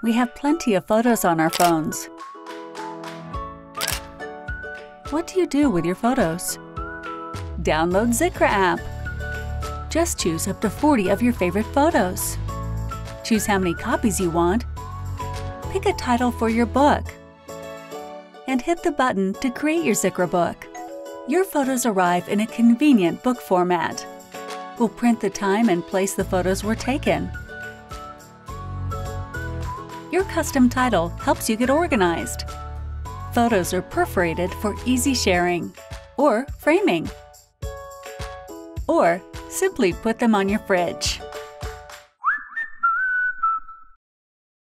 We have plenty of photos on our phones. What do you do with your photos? Download Zekra app. Just choose up to 40 of your favorite photos. Choose how many copies you want. Pick a title for your book. And hit the button to create your Zekra book. Your photos arrive in a convenient book format. We'll print the time and place the photos were taken. Your custom title helps you get organized. Photos are perforated for easy sharing or framing. Or simply put them on your fridge.